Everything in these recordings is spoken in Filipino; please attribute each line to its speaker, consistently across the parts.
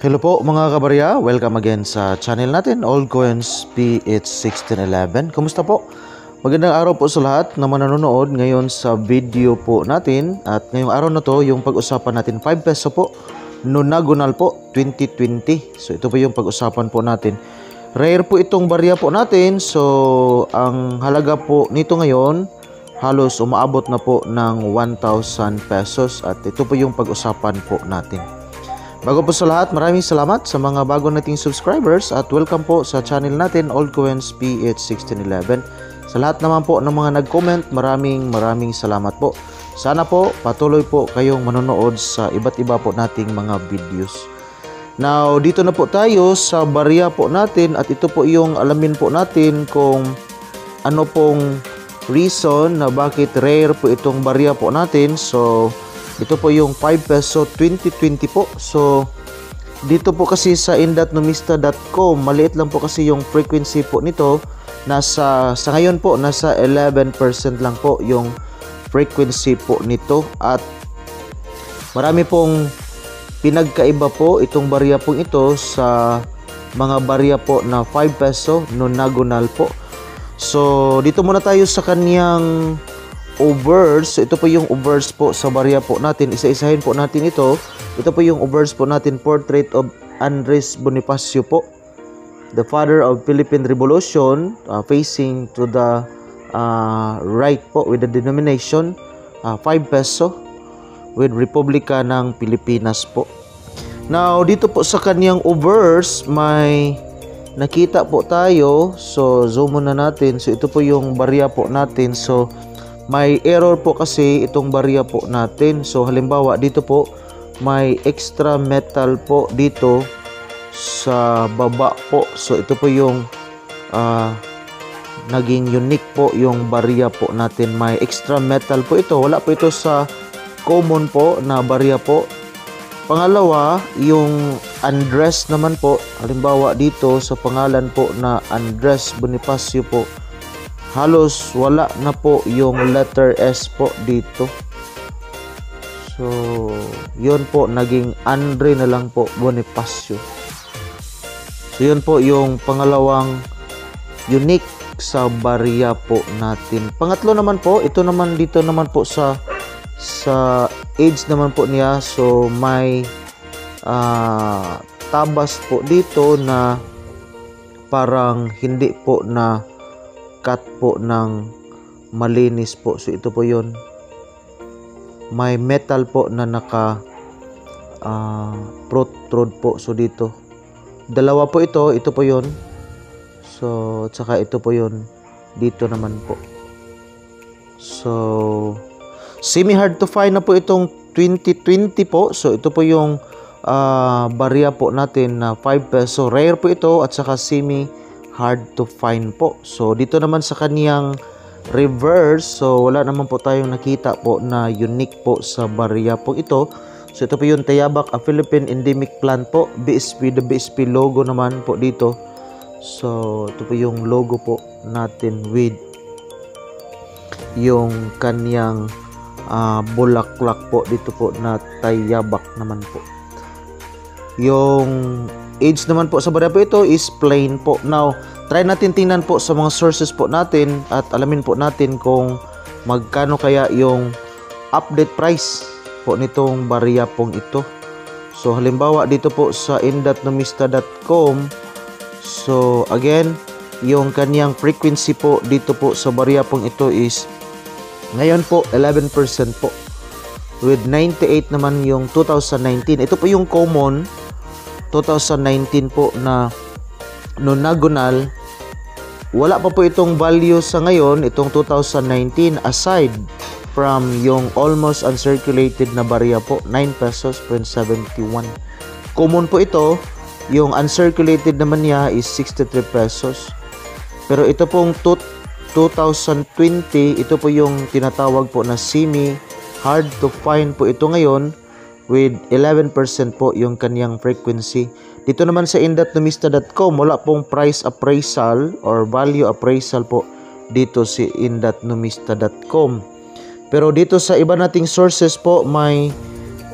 Speaker 1: Hello po mga kabarya, welcome again sa channel natin, Old Coins PH1611. Kumusta po? Magandang araw po sa lahat na manonood ngayon sa video po natin. At ngayong araw na to, yung pag-usapan natin 5 peso po, nonagonal po, 2020. So ito po yung pag-usapan po natin. Rare po itong barya po natin. So ang halaga po nito ngayon, halos umaabot na po ng 1,000 pesos. At ito po yung pag-usapan po natin. Bago po sa lahat, maraming salamat sa mga bago nating subscribers at welcome po sa channel natin, Old Coins PH1611. Sa lahat naman po ng mga nag-comment, maraming maraming salamat po. Sana po patuloy po kayong manonood sa iba't iba po nating mga videos. Now, dito na po tayo sa barya po natin at ito po yung alamin po natin kung ano pong reason na bakit rare po itong barya po natin. So, ito po yung 5 peso 2020 po. So, dito po kasi sa indatnomista.com, maliit lang po kasi yung frequency po nito. Nasa, sa ngayon po, nasa 11% lang po yung frequency po nito. At marami pong pinagkaiba po itong barya pong ito sa mga barya po na 5 peso nonagonal po. So, dito muna tayo sa kaniyang overs. Ito po yung overs po sa barya po natin. Isa-isahin po natin ito. Ito po yung overs po natin. Portrait of Andres Bonifacio po. The father of Philippine Revolution uh, facing to the uh, right po with the denomination uh, 5 peso with Republika ng Pilipinas po. Now, dito po sa kanyang overs may nakita po tayo. So, zoom muna natin. So, ito po yung barya po natin. So, may error po kasi itong barya po natin. So halimbawa dito po may extra metal po dito sa baba po. So ito po yung uh, naging unique po yung barya po natin. May extra metal po ito. Wala po ito sa common po na barya po. Pangalawa, yung Andres naman po. Halimbawa dito sa pangalan po na Andres Bonifacio po halos wala na po yung letter S po dito. So, yun po, naging Andre na lang po, Bonifacio. So, yun po yung pangalawang unique sa barya po natin. Pangatlo naman po, ito naman dito naman po sa sa age naman po niya. So, may uh, tabas po dito na parang hindi po na cut po ng malinis po. So ito po 'yon. May metal po na naka uh, protrude po so dito. Dalawa po ito, ito po 'yon. So tsaka ito po 'yon dito naman po. So semi hard to find na po itong 2020 po. So ito po yung uh, barya po natin na 5 peso. Rare po ito at saka semi hard to find po. So dito naman sa kaniyang reverse, so wala naman po tayong nakita po na unique po sa barya po ito. So ito po yung Tayabak, a Philippine endemic plant po. BSP, the BSP logo naman po dito. So ito po yung logo po natin with yung kaniyang uh, bulaklak po dito po na Tayabak naman po. Yung age naman po sa barya po ito is plain po. Now, try natin tingnan po sa mga sources po natin at alamin po natin kung magkano kaya yung update price po nitong barya pong ito. So, halimbawa dito po sa in.nomista.com So, again, yung kanyang frequency po dito po sa barya pong ito is ngayon po 11% po. With 98 naman yung 2019. Ito po yung common 2019 po na nonagonal wala pa po itong value sa ngayon itong 2019 aside from yung almost uncirculated na barya po 9 pesos 71 common po ito yung uncirculated naman niya is 63 pesos. Pero ito pong 2020 ito po yung tinatawag po na semi hard to find po ito ngayon with 11% po yung kanyang frequency. Dito naman sa indatnomista.com, wala pong price appraisal or value appraisal po dito si indatnomista.com. Pero dito sa iba nating sources po, may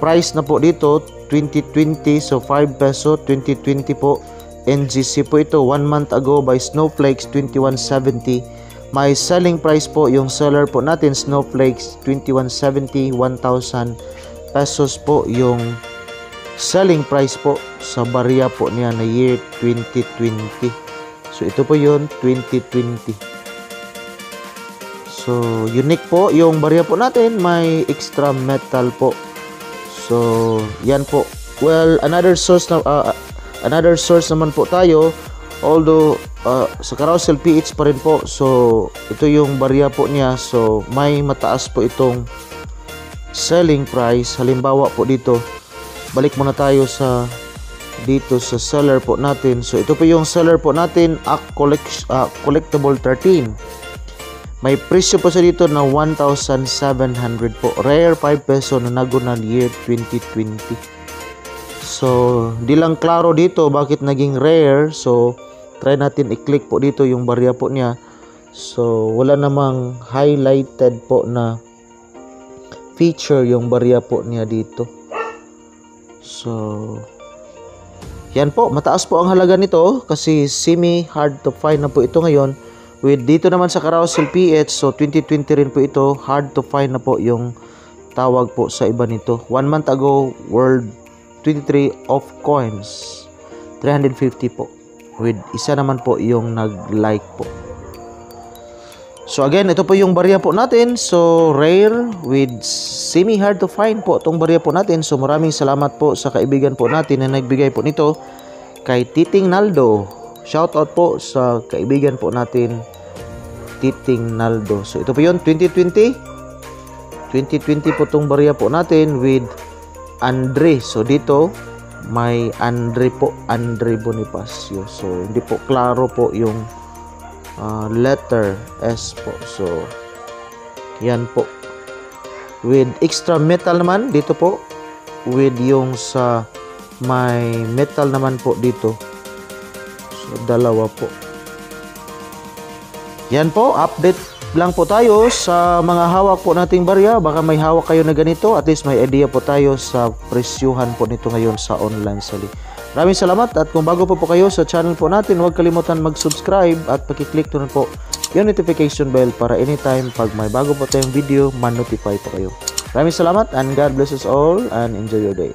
Speaker 1: price na po dito 2020 so 5 peso 2020 po NGC po ito 1 month ago by Snowflakes 2170 may selling price po yung seller po natin Snowflakes 2170 1,000 pesos po yung selling price po sa barya po niya na year 2020 so ito po yun 2020 so unique po yung barya po natin. May extra metal po. So yan po. Well another source na uh, another source naman po tayo. Although uh, sa carousel PH pa rin po. So ito yung barya po niya. So may mataas po itong selling price. Halimbawa po dito balik muna tayo sa dito sa seller po natin. So ito po yung seller po natin a collect, uh, collectible 13 may presyo po sa dito na 1,700 po. Rare 5 peso na nagunal year 2020 So, di lang klaro dito bakit naging rare. So, try natin i-click po dito yung barya po niya. So, wala namang highlighted po na feature yung barya po niya dito. So, yan po. Mataas po ang halaga nito kasi semi hard to find na po ito ngayon. With dito naman sa Carousel PH, so 2020 rin po ito, hard to find na po yung tawag po sa iba nito. One month ago, world 23 of coins 350 po with isa naman po yung nag-like po so again ito po yung barya po natin. So rare with semi hard to find po itong barya po natin. So maraming salamat po sa kaibigan po natin na nagbigay po nito kay Titing Naldo. Shout out po sa kaibigan po natin Titing Naldo. So ito po yun 2020 2020 po itong barya po natin with Andre. So dito may Andre po, Andre Bonifacio. So hindi po klaro po yung uh, letter S po. So yan po. With extra metal naman dito po with yung sa may metal naman po dito. So dalawa po. Yan po, update lang po tayo sa mga hawak po nating barya. Baka may hawak kayo na ganito. At least may idea po tayo sa presyuhan po nito ngayon sa online sali. Maraming salamat at kung bago po po kayo sa channel po natin, huwag kalimutan mag-subscribe at pakiclick doon po yung notification bell para anytime pag may bago po tayong video, man-notify po kayo. Maraming salamat and God bless us all and enjoy your day.